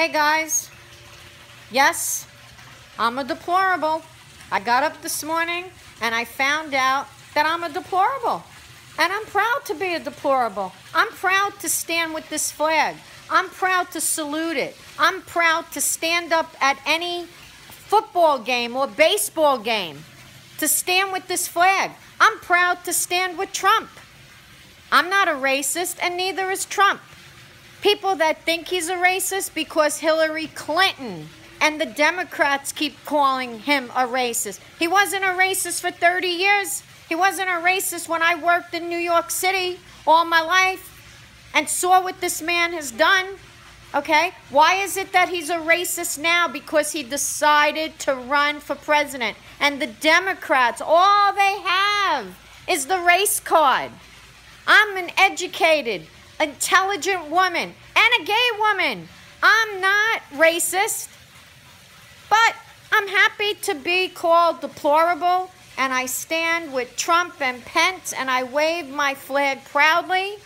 Hey guys, yes, I'm a deplorable. I got up this morning and I found out that I'm a deplorable. And I'm proud to be a deplorable. I'm proud to stand with this flag. I'm proud to salute it. I'm proud to stand up at any football game or baseball game to stand with this flag. I'm proud to stand with Trump. I'm not a racist, and neither is Trump. People that think he's a racist because Hillary Clinton and the Democrats keep calling him a racist. He wasn't a racist for 30 years. He wasn't a racist when I worked in New York City all my life and saw what this man has done. Okay? Why is it that he's a racist now? Because he decided to run for president. And the Democrats, all they have is the race card. I'm an educated, intelligent woman and a gay woman. I'm not racist, but I'm happy to be called deplorable. And I stand with Trump and Pence and I wave my flag proudly.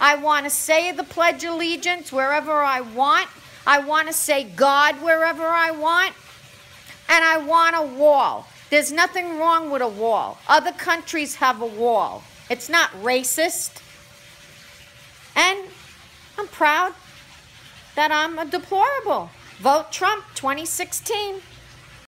I want to say the Pledge of Allegiance wherever I want. I want to say God wherever I want. And I want a wall. There's nothing wrong with a wall. Other countries have a wall. It's not racist. And I'm proud that I'm a deplorable. Vote Trump 2016.